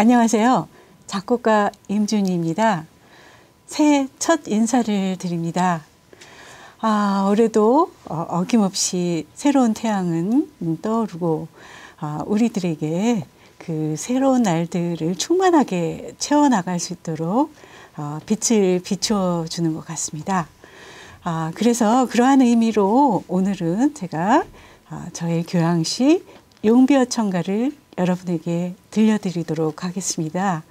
안녕하세요. 작곡가 임준희입니다. 새해 첫 인사를 드립니다. 아, 올해도 어, 김없이 새로운 태양은 떠오르고 아, 우리들에게 그 새로운 날들을 충만하게 채워나갈 수 있도록 어, 빛을 비추어 주는 것 같습니다. 아, 그래서 그러한 의미로 오늘은 제가 아, 저의 교양시 용비어 청가를 여러분에게 들려드리도록 하겠습니다.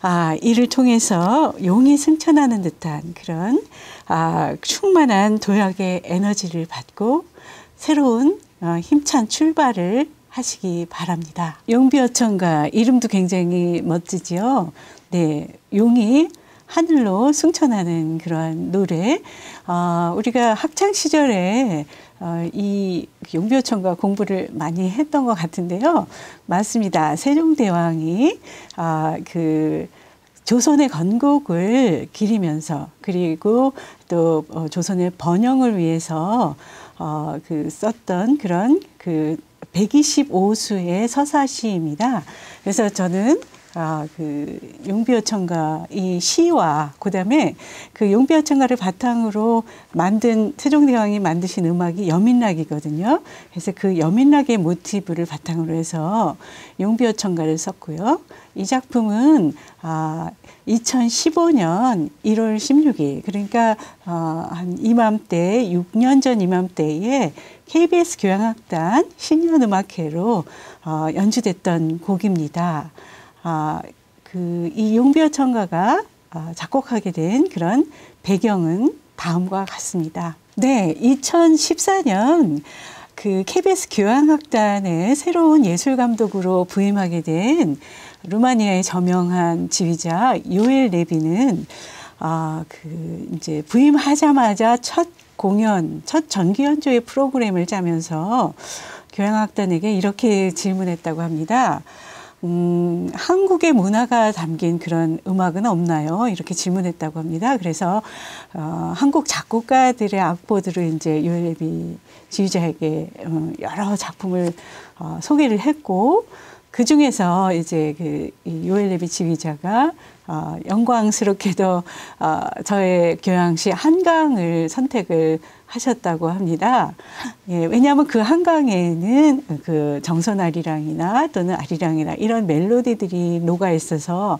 아, 이를 통해서 용이 승천하는 듯한 그런 아, 충만한 도약의 에너지를 받고 새로운 어, 힘찬 출발을 하시기 바랍니다. 용비어천가 이름도 굉장히 멋지지요. 네, 용이 하늘로 승천하는 그런 노래. 어, 우리가 학창 시절에 어, 이 용비어천가 공부를 많이 했던 것 같은데요. 맞습니다. 세종대왕이 아, 그 조선의 건국을 기리면서 그리고 또 어, 조선의 번영을 위해서 어, 그 썼던 그런 그 125수의 서사시입니다. 그래서 저는 아, 그 용비어천가 이 시와 그다음에 그 용비어천가를 바탕으로 만든 세종대왕이 만드신 음악이 여민락이거든요. 그래서 그 여민락의 모티브를 바탕으로 해서 용비어천가를 썼고요. 이 작품은 아 2015년 1월 16일 그러니까 어, 한 이맘때 6년 전 이맘때에 KBS 교향악단 신년음악회로 어, 연주됐던 곡입니다. 아, 그이 용비어 청가가 아, 작곡하게 된 그런 배경은 다음과 같습니다. 네, 2014년 그 KBS 교향악단의 새로운 예술 감독으로 부임하게 된 루마니아의 저명한 지휘자 요엘 레비는 아, 그 이제 부임하자마자 첫 공연, 첫 정기 연주회 프로그램을 짜면서 교향악단에게 이렇게 질문했다고 합니다. 음, 한국의 문화가 담긴 그런 음악은 없나요? 이렇게 질문했다고 합니다. 그래서 어, 한국 작곡가들의 악보들을 이제 요엘레비 지휘자에게 어, 여러 작품을 어, 소개를 했고 그 중에서 이제 그 요엘레비 지휘자가 어, 영광스럽게도 어, 저의 교양시 한강을 선택을 하셨다고 합니다. 예, 왜냐하면 그 한강에는 그 정선 아리랑이나 또는 아리랑이나 이런 멜로디들이 녹아 있어서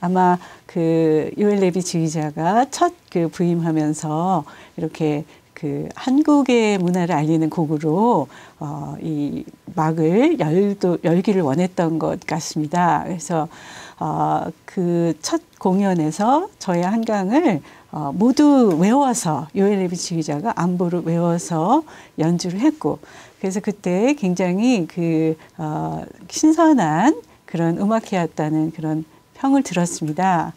아마 그 요엘 레비 지휘자가 첫 그 부임하면서 이렇게 그 한국의 문화를 알리는 곡으로 어, 이 막을 열도 열기를 원했던 것 같습니다. 그래서 어, 그 첫 공연에서 저의 한강을 어, 모두 외워서 요엘 레비 지휘자가 안보를 외워서 연주를 했고 그래서 그때 굉장히 그 어, 신선한 그런 음악회였다는 그런 평을 들었습니다.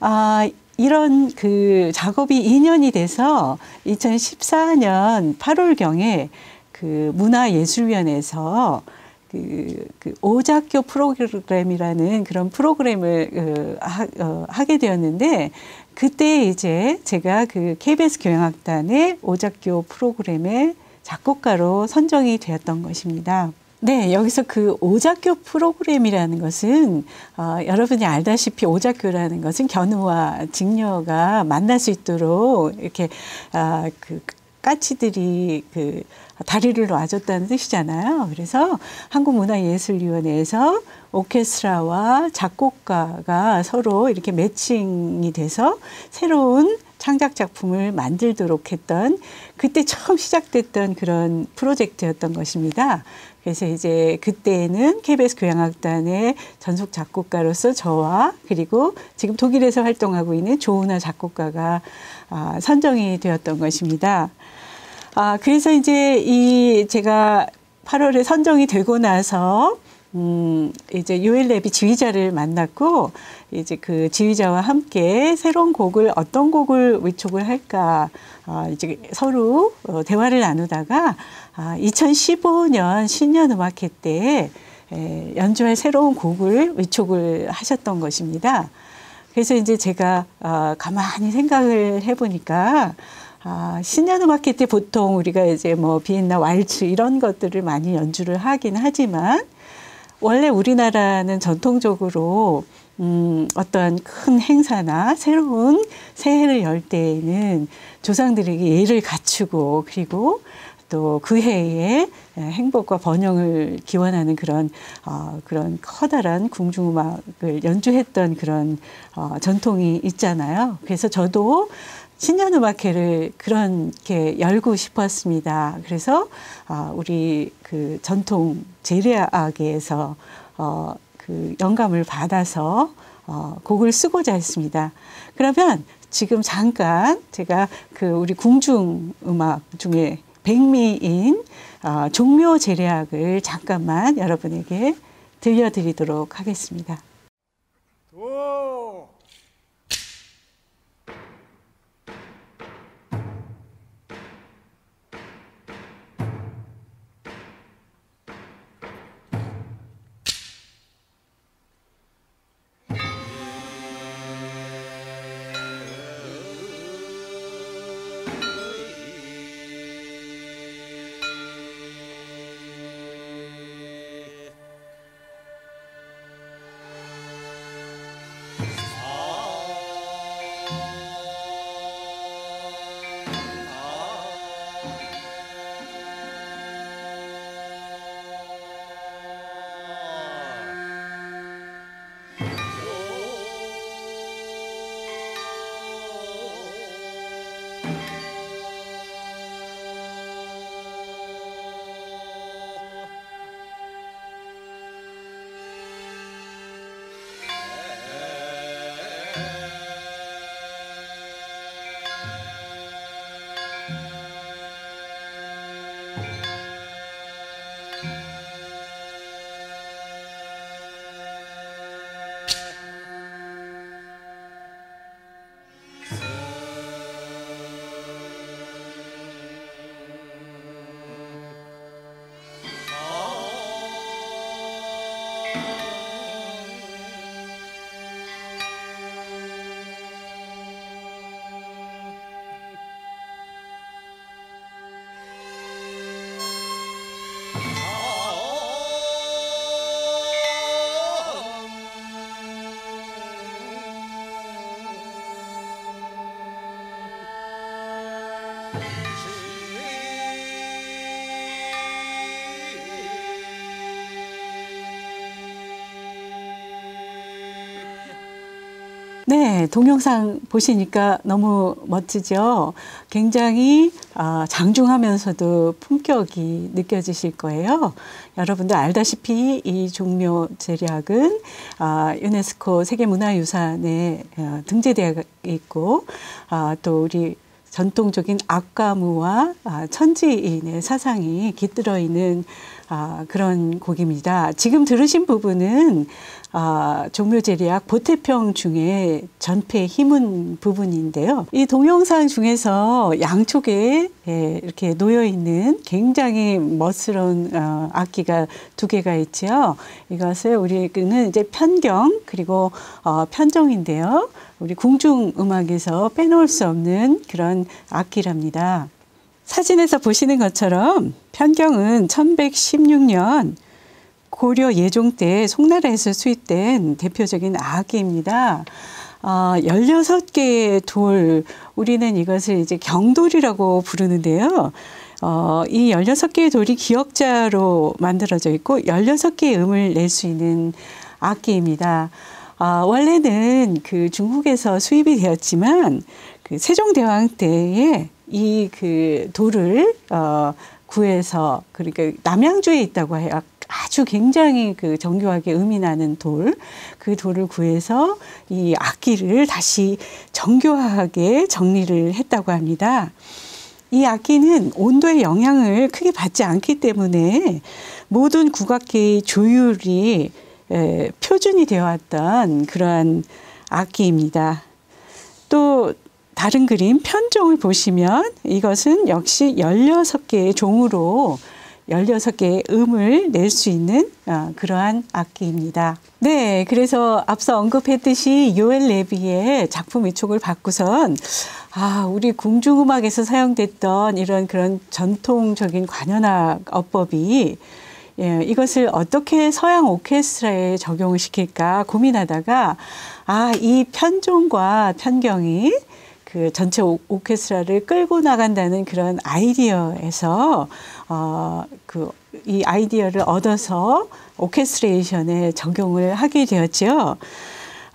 아, 이런 그 작업이 2년이 돼서 2014년 8월경에 그 문화예술위원회에서 그, 그 오작교 프로그램이라는 그런 프로그램을 그, 하, 어, 하게 되었는데 그때 이제 제가 그 KBS 교향악단의 오작교 프로그램의 작곡가로 선정이 되었던 것입니다. 네, 여기서 그 오작교 프로그램이라는 것은 어, 여러분이 알다시피 오작교라는 것은 견우와 직녀가 만날 수 있도록 이렇게 아, 그 까치들이 그 다리를 놔줬다는 뜻이잖아요. 그래서 한국문화예술위원회에서 오케스트라와 작곡가가 서로 이렇게 매칭이 돼서 새로운 창작 작품을 만들도록 했던 그때 처음 시작됐던 그런 프로젝트였던 것입니다. 그래서 이제 그때는 KBS 교향악단의 전속 작곡가로서 저와 그리고 지금 독일에서 활동하고 있는 조은아 작곡가가 아, 선정이 되었던 것입니다. 아, 그래서 이제 이 제가 8월에 선정이 되고 나서 음, 이제 레비 지휘자를 만났고, 이제 그 지휘자와 함께 새로운 곡을, 어떤 곡을 위촉을 할까, 아, 이제 서로 어, 대화를 나누다가, 아, 2015년 신년 음악회 때 에, 연주할 새로운 곡을 위촉을 하셨던 것입니다. 그래서 이제 제가 어, 가만히 생각을 해보니까 아, 신년음악회 때 보통 우리가 이제 뭐 비엔나 왈츠 이런 것들을 많이 연주를 하긴 하지만 원래 우리나라는 전통적으로 음, 어떤 큰 행사나 새로운 새해를 열 때에는 조상들에게 예를 갖추고 그리고 또 그 해에 행복과 번영을 기원하는 그런 어, 그런 커다란 궁중음악을 연주했던 그런 어, 전통이 있잖아요. 그래서 저도 신년음악회를 그렇게 열고 싶었습니다. 그래서 어, 우리 그 전통 재래악에서 어, 그 영감을 받아서 어, 곡을 쓰고자 했습니다. 그러면 지금 잠깐 제가 그 우리 궁중 음악 중에 백미인 어, 종묘 재래악을 잠깐만 여러분에게 들려드리도록 하겠습니다. 네, 동영상 보시니까 너무 멋지죠? 굉장히 아, 장중하면서도 품격이 느껴지실 거예요. 여러분들 알다시피 이 종묘 제략은 아, 유네스코 세계문화유산에 어, 등재되어 있고 아, 또 우리 전통적인 악가무와 천지인의 사상이 깃들어 있는 그런 곡입니다. 지금 들으신 부분은 아, 종묘제리학 보태평 중에 전폐 희문 부분인데요. 이 동영상 중에서 양쪽에 예, 이렇게 놓여 있는 굉장히 멋스러운 어, 악기가 두 개가 있죠. 이것을 우리는 이제 편경 그리고 어, 편정인데요. 우리 궁중 음악에서 빼놓을 수 없는 그런 악기랍니다. 사진에서 보시는 것처럼 편경은 1116년 고려 예종 때 송나라에서 수입된 대표적인 악기입니다. 어, 16개의 돌, 우리는 이것을 이제 경돌이라고 부르는데요. 어, 이 16개의 돌이 기역자로 만들어져 있고 16개의 음을 낼 수 있는 악기입니다. 어, 원래는 그 중국에서 수입이 되었지만 그 세종대왕 때에 이 그 돌을 어, 구해서 그러니까 남양주에 있다고 해요. 아주 굉장히 그 정교하게 음이 나는 돌, 그 돌을 구해서 이 악기를 다시 정교하게 정리를 했다고 합니다. 이 악기는 온도의 영향을 크게 받지 않기 때문에 모든 국악기의 조율이 에, 표준이 되어 왔던 그러한 악기입니다. 또 다른 그림 편종을 보시면 이것은 역시 16개의 종으로 16개의 음을 낼 수 있는 어, 그러한 악기입니다. 네, 그래서 앞서 언급했듯이 요엘 레비의 작품 위촉을 받고선 아, 우리 궁중음악에서 사용됐던 이런 그런 전통적인 관현악 어법이 예, 이것을 어떻게 서양 오케스트라에 적용을 시킬까 고민하다가 아, 이 편종과 편경이 그 전체 오, 케스트라를 끌고 나간다는 그런 아이디어에서 어, 그 이 아이디어를 얻어서 오케스트레이션에 적용을 하게 되었죠.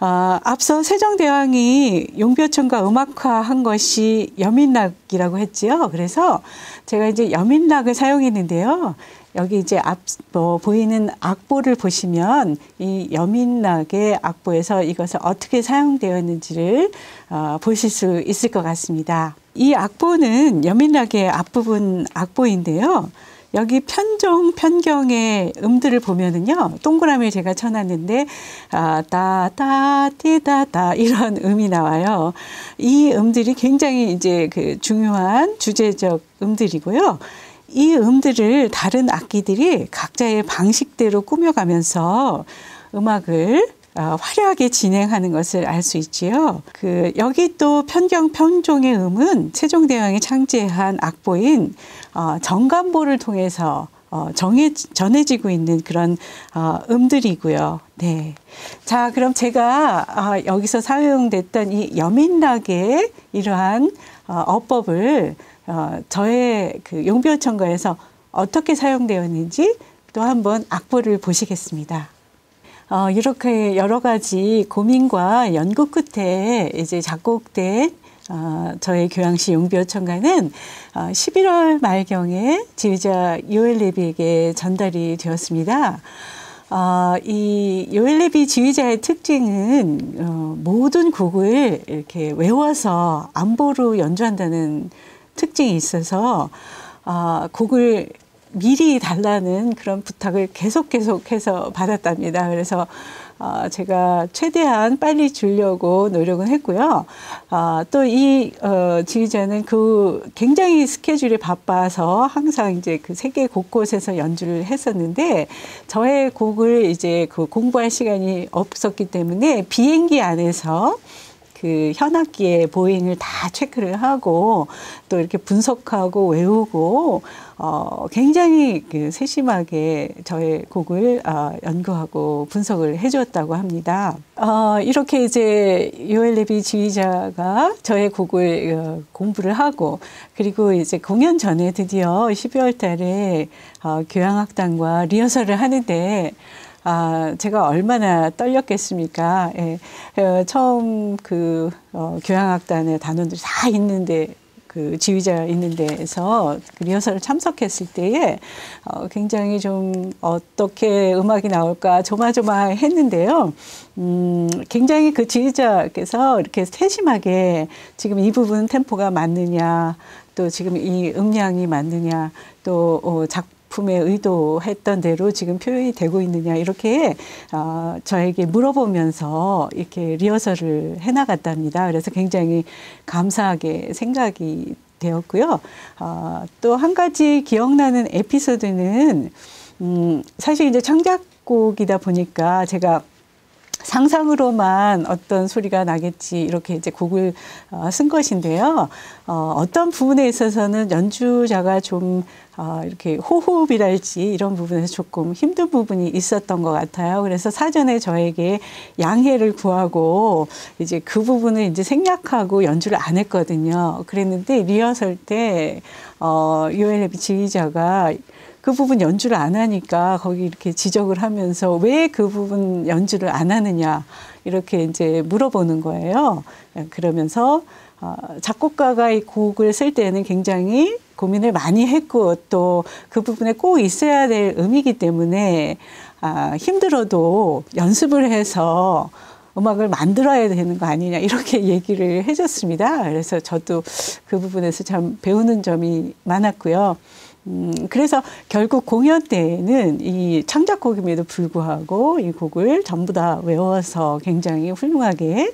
어, 앞서 세종대왕이 용비어천과 음악화한 것이 여민락이라고 했지요. 그래서 제가 이제 여민락을 사용했는데요. 여기 이제 앞, 뭐, 보이는 악보를 보시면 이 여민락의 악보에서 이것을 어떻게 사용되었는지를 어, 보실 수 있을 것 같습니다. 이 악보는 여민락의 앞부분 악보인데요. 여기 편종, 편경의 음들을 보면은요, 동그라미를 제가 쳐놨는데, 아, 따, 따, 띠다, 다, 이런 음이 나와요. 이 음들이 굉장히 이제 그 중요한 주제적 음들이고요. 이 음들을 다른 악기들이 각자의 방식대로 꾸며가면서 음악을 어, 화려하게 진행하는 것을 알 수 있지요. 그 여기 또 편경 편종의 음은 세종대왕이 창제한 악보인 어, 정감보를 통해서 어, 정해 전해지고 있는 그런 어, 음들이고요. 네. 자, 그럼 제가 어, 여기서 사용됐던 이 여민락의 이러한 어, 어법을 어, 저의 그 용비어천가에서 어떻게 사용되었는지 또 한번 악보를 보시겠습니다. 어, 이렇게 여러 가지 고민과 연구 끝에 이제 작곡된 어, 저의 교양시 용비어천가는 어, 11월 말경에 지휘자 요엘레비에게 전달이 되었습니다. 어, 이 요엘레비 지휘자의 특징은 어, 모든 곡을 이렇게 외워서 안보로 연주한다는 특징이 있어서 어, 곡을 미리 달라는 그런 부탁을 계속 계속해서 받았답니다. 그래서 어, 제가 최대한 빨리 주려고 노력은 했고요. 어, 또이 어, 지휘자는 그 굉장히 스케줄이 바빠서 항상 이제 그 세계 곳곳에서 연주를 했었는데 저의 곡을 이제 그 공부할 시간이 없었기 때문에 비행기 안에서 그 현악기의 보행을 다 체크를 하고 또 이렇게 분석하고 외우고 어 굉장히 그 세심하게 저의 곡을 어 연구하고 분석을 해주었다고 합니다. 어 이렇게 이제 요엘 레비 지휘자가 저의 곡을 어 공부를 하고 그리고 이제 공연 전에 드디어 12월 달에 어 교향악단과 리허설을 하는데 아, 제가 얼마나 떨렸겠습니까? 예, 어, 처음 그 어, 교향악단의 단원들이 다 있는데 그 지휘자 있는 데에서 그 리허설을 참석했을 때에 어, 굉장히 좀 어떻게 음악이 나올까 조마조마했는데요. 음, 굉장히 그 지휘자께서 이렇게 세심하게 지금 이 부분 템포가 맞느냐, 또 지금 이 음량이 맞느냐, 또 어, 작 작품에 의도했던 대로 지금 표현이 되고 있느냐 이렇게 어, 저에게 물어보면서 이렇게 리허설을 해나갔답니다. 그래서 굉장히 감사하게 생각이 되었고요. 어, 또한 가지 기억나는 에피소드는 음, 사실 이제 창작곡이다 보니까 제가 상상으로만 어떤 소리가 나겠지 이렇게 이제 곡을 어, 쓴 것인데요. 어, 어떤 부분에 있어서는 연주자가 좀 어, 이렇게 호흡이랄지 이런 부분에서 조금 힘든 부분이 있었던 것 같아요. 그래서 사전에 저에게 양해를 구하고 이제 그 부분을 이제 생략하고 연주를 안 했거든요. 그랬는데 리허설 때 어, 유엘레비 지휘자가 그 부분 연주를 안 하니까 거기 이렇게 지적을 하면서 왜 그 부분 연주를 안 하느냐 이렇게 이제 물어보는 거예요. 그러면서 어, 작곡가가 이 곡을 쓸 때는 굉장히 고민을 많이 했고 또 그 부분에 꼭 있어야 될 음이기 때문에 아, 힘들어도 연습을 해서 음악을 만들어야 되는 거 아니냐 이렇게 얘기를 해줬습니다. 그래서 저도 그 부분에서 참 배우는 점이 많았고요. 음, 그래서 결국 공연 때에는 이 창작곡임에도 불구하고 이 곡을 전부 다 외워서 굉장히 훌륭하게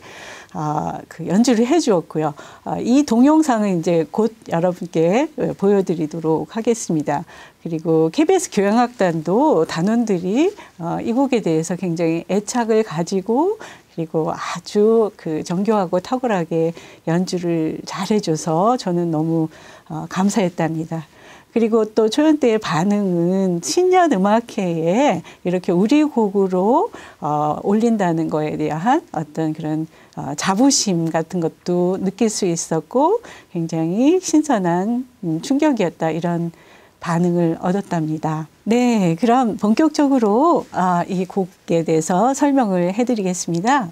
아, 그 연주를 해 주었고요. 아, 이 동영상은 이제 곧 여러분께 보여드리도록 하겠습니다. 그리고 KBS 교향악단도 단원들이 어, 이 곡에 대해서 굉장히 애착을 가지고 그리고 아주 그 정교하고 탁월하게 연주를 잘 해줘서 저는 너무 어, 감사했답니다. 그리고 또 초연대의 반응은 신년 음악회에 이렇게 우리 곡으로 어, 올린다는 거에 대한 어떤 그런 어, 자부심 같은 것도 느낄 수 있었고 굉장히 신선한 음, 충격이었다 이런 반응을 얻었답니다. 네, 그럼 본격적으로 아, 이 곡에 대해서 설명을 해드리겠습니다.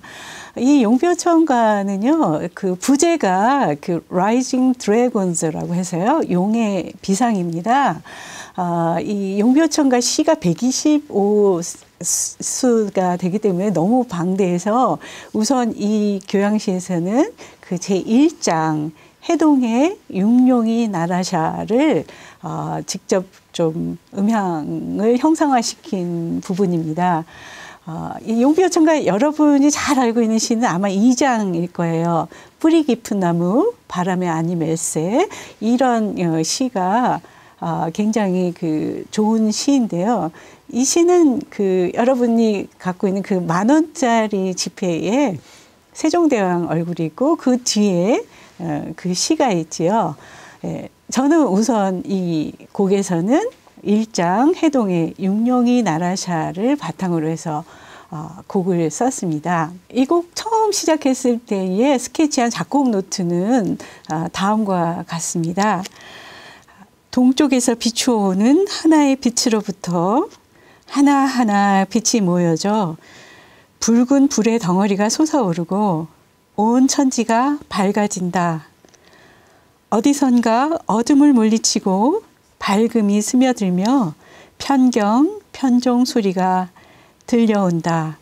이 용표천가는요, 그 부제가 그 Rising Dragons라고 해서요, 용의 비상입니다. 아, 이 용표천가 시가 125 수가 되기 때문에 너무 방대해서 우선 이 교양시에서는 그 제1장 해동의 육룡이 나라샤를 어, 직접 좀 음향을 형상화시킨 부분입니다. 어, 이 용비어천가 여러분이 잘 알고 있는 시는 아마 2장일 거예요. 뿌리 깊은 나무, 바람의 아니멜세 이런 어, 시가 어, 굉장히 그 좋은 시인데요. 이 시는 그 여러분이 갖고 있는 그 만 원짜리 지폐에 세종대왕 얼굴이 있고 그 뒤에 어, 그 시가 있지요. 예, 저는 우선 이 곡에서는 일장 해동의 육룡이 나라샤를 바탕으로 해서 어, 곡을 썼습니다. 이 곡 처음 시작했을 때의 스케치한 작곡 노트는 어, 다음과 같습니다. 동쪽에서 비추어오는 하나의 빛으로부터 하나하나 빛이 모여져 붉은 불의 덩어리가 솟아오르고 온 천지가 밝아진다. 어디선가 어둠을 물리치고 밝음이 스며들며 편경, 편종 소리가 들려온다.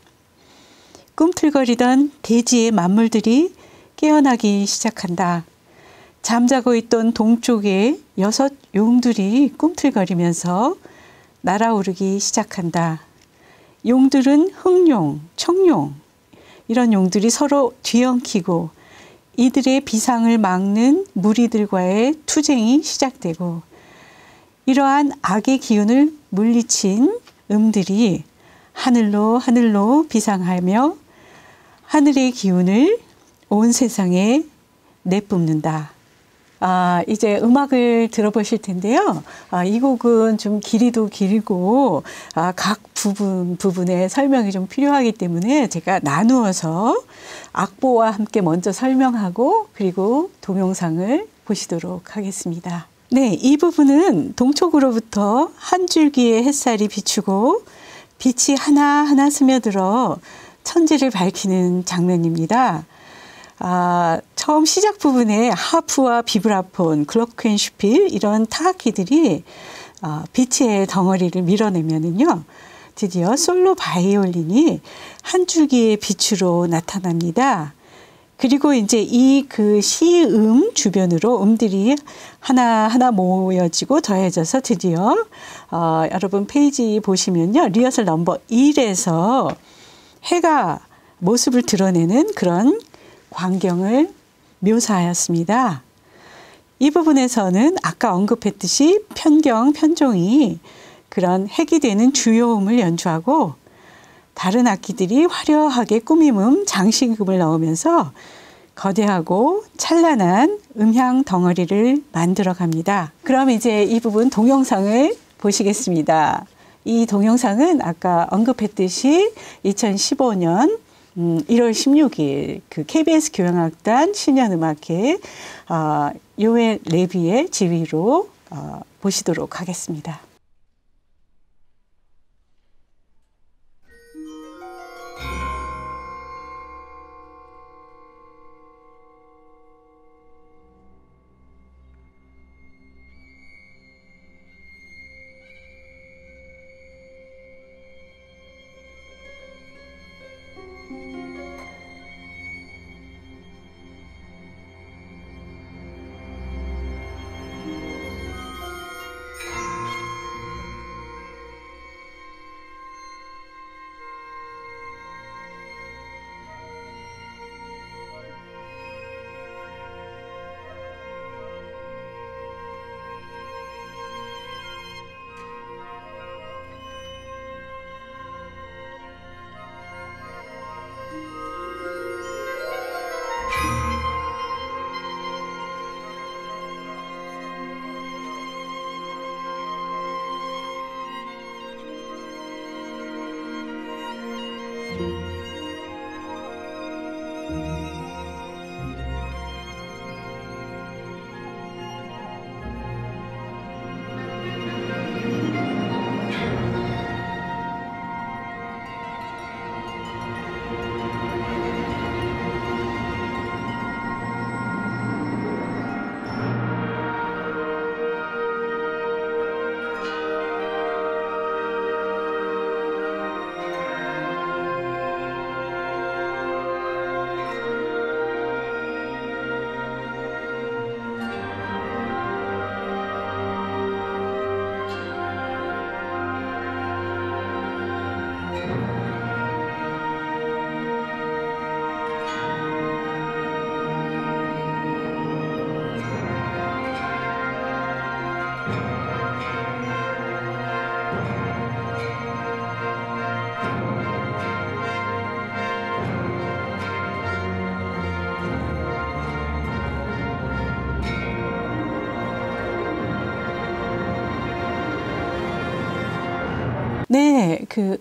꿈틀거리던 대지의 만물들이 깨어나기 시작한다. 잠자고 있던 동쪽에 여섯 용들이 꿈틀거리면서 날아오르기 시작한다. 용들은 흑룡, 청룡, 이런 용들이 서로 뒤엉키고 이들의 비상을 막는 무리들과의 투쟁이 시작되고 이러한 악의 기운을 물리친 음들이 하늘로 하늘로 비상하며 하늘의 기운을 온 세상에 내뿜는다. 아, 이제 음악을 들어보실 텐데요. 아, 이 곡은 좀 길이도 길고, 아, 각 부분, 부분에 설명이 좀 필요하기 때문에 제가 나누어서 악보와 함께 먼저 설명하고, 그리고 동영상을 보시도록 하겠습니다. 네, 이 부분은 동쪽으로부터 한 줄기의 햇살이 비추고, 빛이 하나하나 스며들어 천지를 밝히는 장면입니다. 아, 처음 시작 부분에 하프와 비브라폰, 글로켄슈필 이런 타악기들이 아, 빛의 덩어리를 밀어내면은요. 드디어 솔로 바이올린이 한 줄기의 빛으로 나타납니다. 그리고 이제 이 그 시음 주변으로 음들이 하나하나 모여지고 더해져서 드디어 어, 여러분 페이지 보시면요. 리허설 넘버 1에서 해가 모습을 드러내는 그런 광경을 묘사하였습니다. 이 부분에서는 아까 언급했듯이 편경, 편종이 그런 핵이 되는 주요음을 연주하고 다른 악기들이 화려하게 꾸밈음, 장식음을 넣으면서 거대하고 찬란한 음향 덩어리를 만들어 갑니다. 그럼 이제 이 부분 동영상을 보시겠습니다. 이 동영상은 아까 언급했듯이 2015년 음, 1월 16일 그 KBS 교향악단 신년음악회 어, 요엘 레비의 지휘로 어, 보시도록 하겠습니다.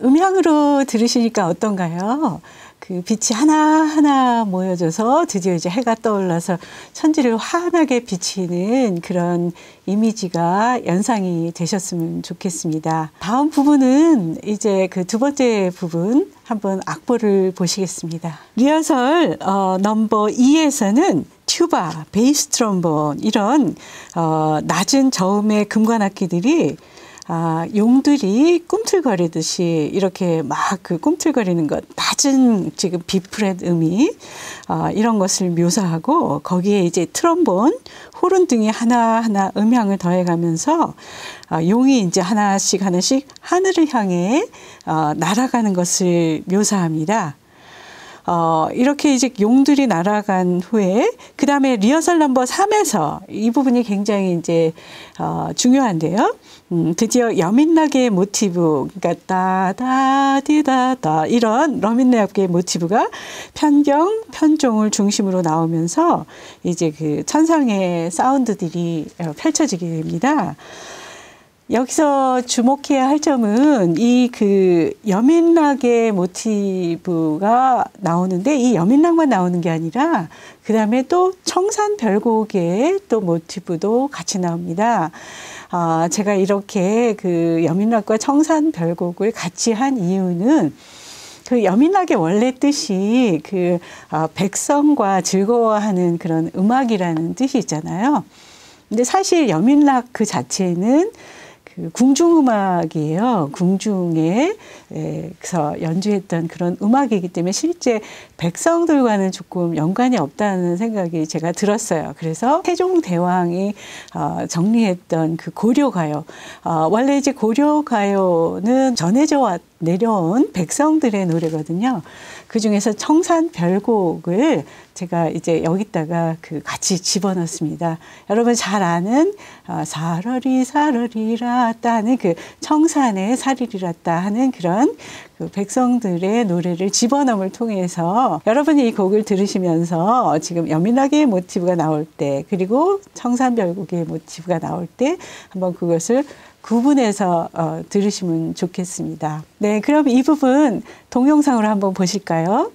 음향으로 들으시니까 어떤가요? 그 빛이 하나하나 모여져서 드디어 이제 해가 떠올라서 천지를 환하게 비치는 그런 이미지가 연상이 되셨으면 좋겠습니다. 다음 부분은 이제 그 두 번째 부분 한번 악보를 보시겠습니다. 리허설 어, 넘버 2에서는 튜바, 베이스 트롬본 이런 어, 낮은 저음의 금관 악기들이 아, 용들이 꿈틀거리듯이 이렇게 막 그 꿈틀거리는 것, 낮은 지금 비프렛 음이 아, 이런 것을 묘사하고 거기에 이제 트럼본, 호른 등이 하나하나 음향을 더해가면서 아, 용이 이제 하나씩 하나씩 하늘을 향해 어, 날아가는 것을 묘사합니다. 어, 이렇게 이제 용들이 날아간 후에, 그 다음에 리허설 넘버 3에서 이 부분이 굉장히 이제, 어, 중요한데요. 음, 드디어 여민락의 모티브, 그러니까 따다디다다 이런 러민락의 모티브가 편경, 편종을 중심으로 나오면서 이제 그 천상의 사운드들이 어, 펼쳐지게 됩니다. 여기서 주목해야 할 점은 이 그 여민락의 모티브가 나오는데 이 여민락만 나오는 게 아니라 그 다음에 또 청산 별곡의 또 모티브도 같이 나옵니다. 아, 제가 이렇게 그 여민락과 청산 별곡을 같이 한 이유는 그 여민락의 원래 뜻이 그 아, 백성과 즐거워하는 그런 음악이라는 뜻이 있잖아요. 근데 사실 여민락 그 자체는 그 궁중음악이에요. 궁중에서 연주했던 그런 음악이기 때문에 실제 백성들과는 조금 연관이 없다는 생각이 제가 들었어요. 그래서 세종대왕이 어, 정리했던 그 고려가요. 어, 원래 이제 고려가요는 전해져 왔 내려온 백성들의 노래거든요. 그 중에서 청산 별곡을 제가 이제 여기다가 그 같이 집어넣습니다. 여러분 잘 아는 어, 사러리 사러리라따 하는 그 청산의 사리리라따 하는 그런 그 백성들의 노래를 집어넣음을 통해서 여러분이 이 곡을 들으시면서 지금 여민하게 모티브가 나올 때 그리고 청산별곡의 모티브가 나올 때 한번 그것을 구분해서 어, 들으시면 좋겠습니다. 네, 그럼 이 부분 동영상으로 한번 보실까요?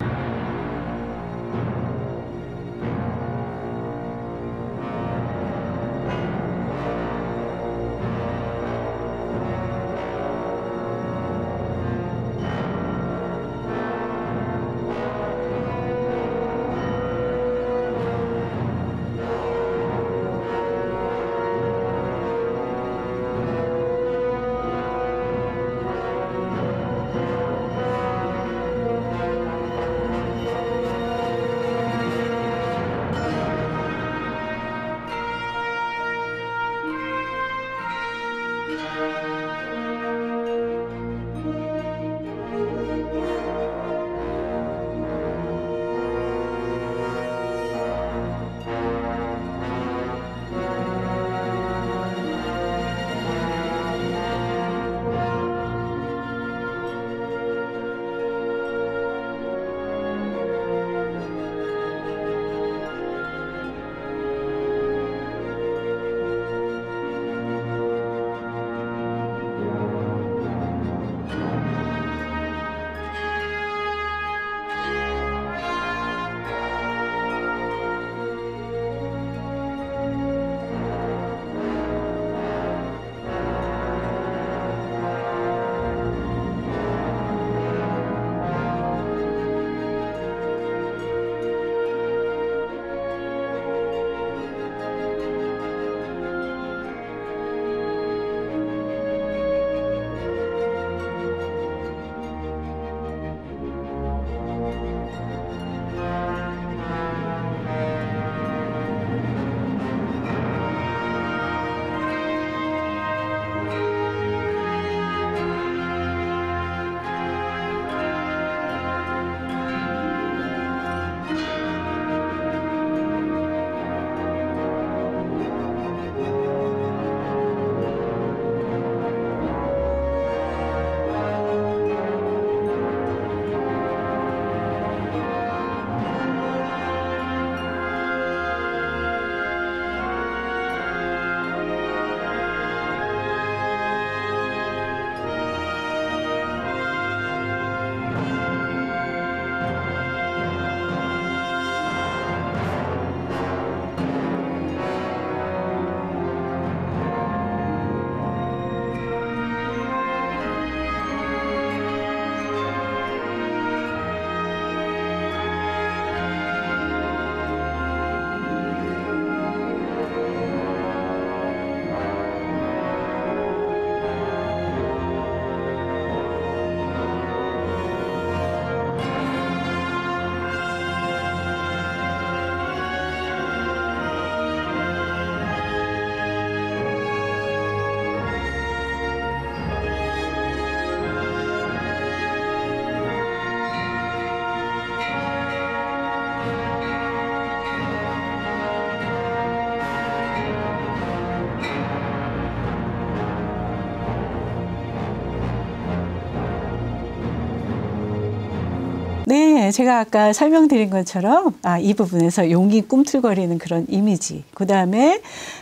네, 제가 아까 설명드린 것처럼 아, 이 부분에서 용이 꿈틀거리는 그런 이미지. 그 다음에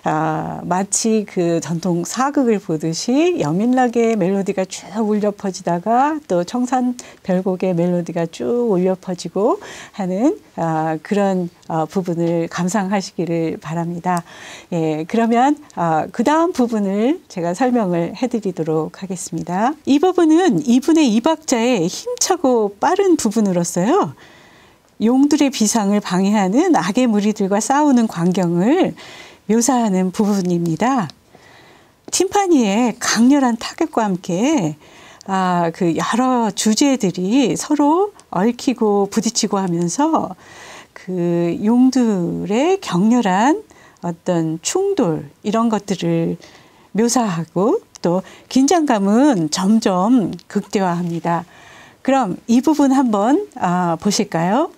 아, 마치 그 전통 사극을 보듯이 여민락의 멜로디가 쭉 울려 퍼지다가 또 청산 별곡의 멜로디가 쭉 울려 퍼지고 하는 아, 그런 어, 부분을 감상하시기를 바랍니다. 예, 그러면 어, 그 다음 부분을 제가 설명을 해드리도록 하겠습니다. 이 부분은 이분의 이박자의 힘차고 빠른 부분으로서요. 용들의 비상을 방해하는 악의 무리들과 싸우는 광경을 묘사하는 부분입니다. 팀파니의 강렬한 타격과 함께 아, 그 여러 주제들이 서로 얽히고 부딪히고 하면서 그 용들의 격렬한 어떤 충돌 이런 것들을 묘사하고 또 긴장감은 점점 극대화합니다. 그럼 이 부분 한번 아, 보실까요?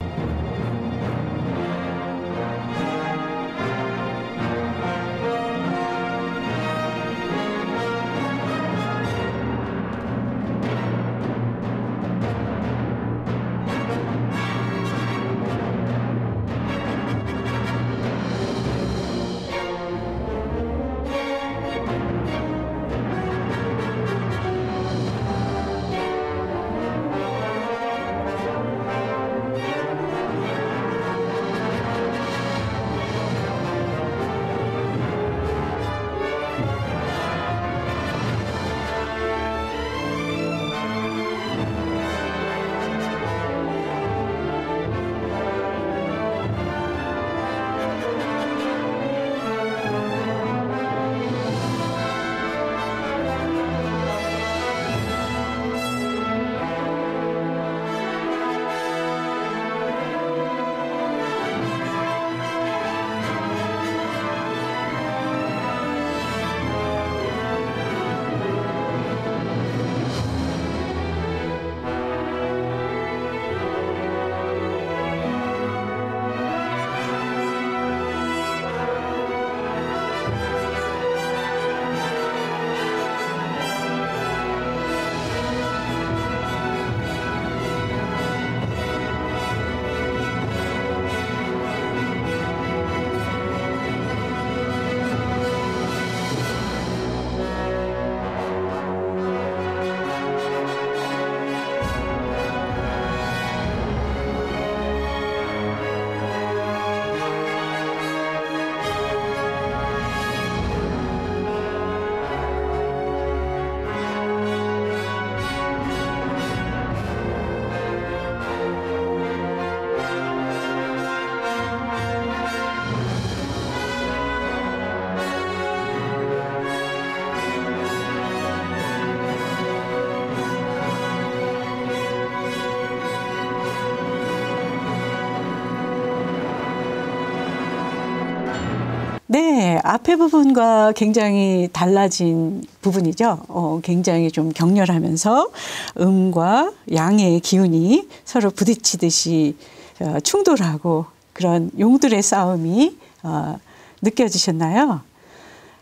네, 앞에 부분과 굉장히 달라진 부분이죠. 어, 굉장히 좀 격렬하면서 음과 양의 기운이 서로 부딪히듯이 어, 충돌하고 그런 용들의 싸움이 어, 느껴지셨나요?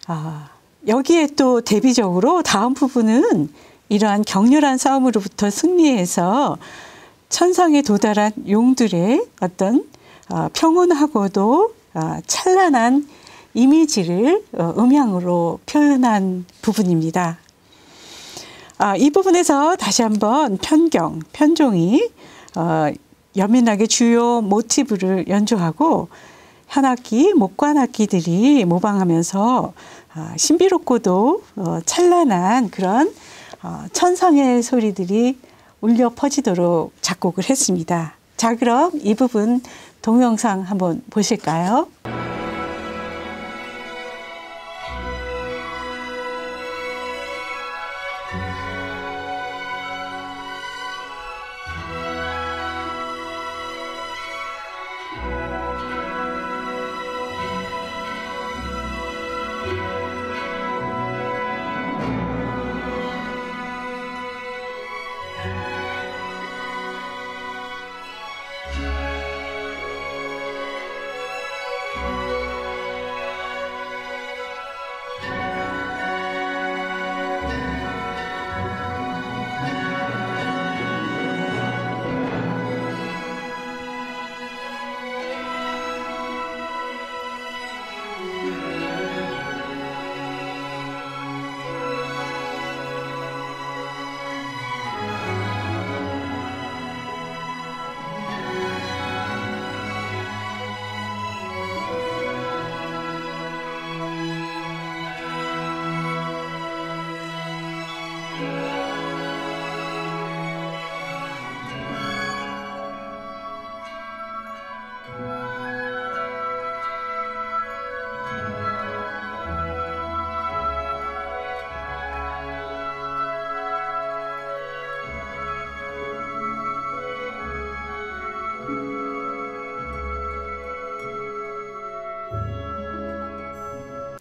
아, 여기에 또 대비적으로 다음 부분은 이러한 격렬한 싸움으로부터 승리해서 천상에 도달한 용들의 어떤 어, 평온하고도 어, 찬란한 이미지를 어, 음향으로 표현한 부분입니다. 아, 이 부분에서 다시 한번 편경, 편종이 어, 연민하게 주요 모티브를 연주하고 현악기, 목관악기들이 모방하면서 아, 신비롭고도 어, 찬란한 그런 어, 천성의 소리들이 울려 퍼지도록 작곡을 했습니다. 자, 그럼 이 부분 동영상 한번 보실까요?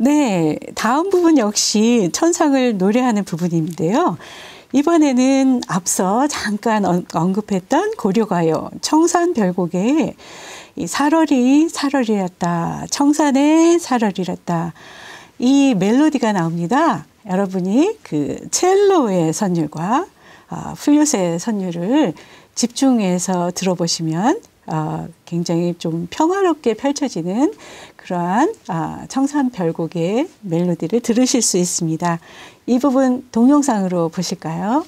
네, 다음 부분 역시 천상을 노래하는 부분인데요. 이번에는 앞서 잠깐 언급했던 고려가요 청산별곡에 이 살얼이 살얼이었다. 청산의 살얼이었다. 이 멜로디가 나옵니다. 여러분이 그 첼로의 선율과 아, 플룻의 선율을 집중해서 들어보시면 아, 굉장히 좀 평화롭게 펼쳐지는 그러한 아, 청산 별곡의 멜로디를 들으실 수 있습니다. 이 부분 동영상으로 보실까요?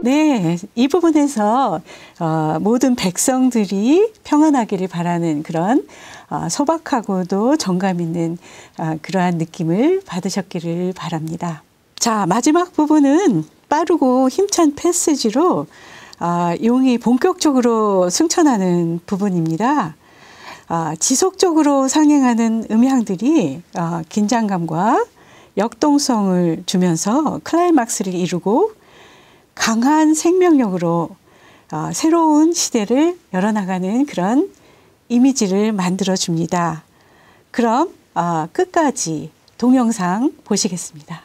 네, 이 부분에서 어, 모든 백성들이 평안하기를 바라는 그런 어, 소박하고도 정감 있는 어, 그러한 느낌을 받으셨기를 바랍니다. 자, 마지막 부분은 빠르고 힘찬 패스지로 어, 용이 본격적으로 승천하는 부분입니다. 어, 지속적으로 상행하는 음향들이 어, 긴장감과 역동성을 주면서 클라이막스를 이루고 강한 생명력으로 어, 새로운 시대를 열어나가는 그런 이미지를 만들어 줍니다. 그럼 어, 끝까지 동영상 보시겠습니다.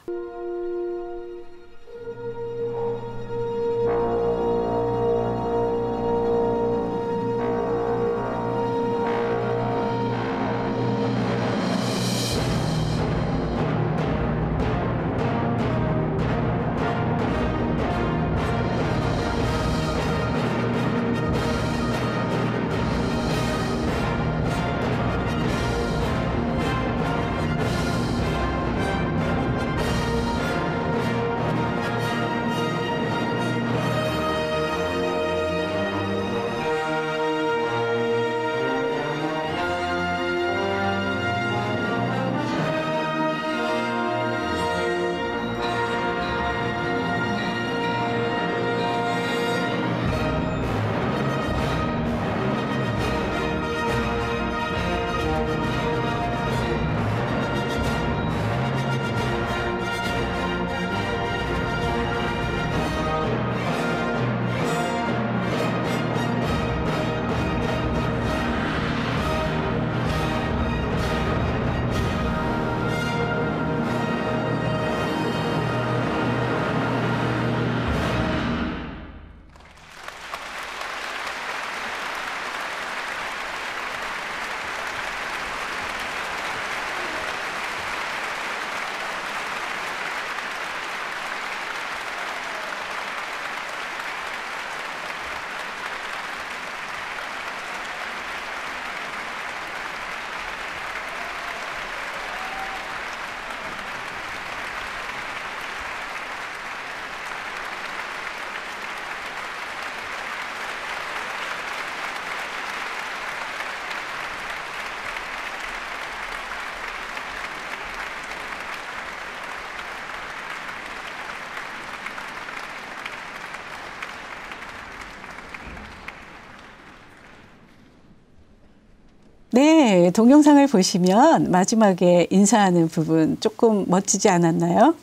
네, 동영상을 보시면 마지막에 인사하는 부분 조금 멋지지 않았나요?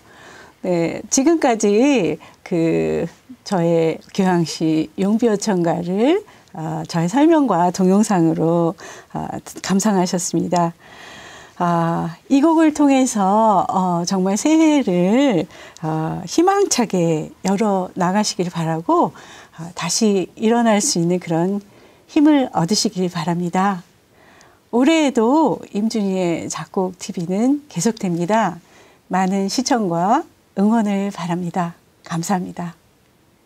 네, 지금까지 그 저의 교향시 용비어천가를 어, 저의 설명과 동영상으로 어, 감상하셨습니다. 아, 이 곡을 통해서 어, 정말 새해를 어, 희망차게 열어 나가시길 바라고 어, 다시 일어날 수 있는 그런 힘을 얻으시길 바랍니다. 올해에도 임준희의 작곡 TV는 계속됩니다. 많은 시청과 응원을 바랍니다. 감사합니다.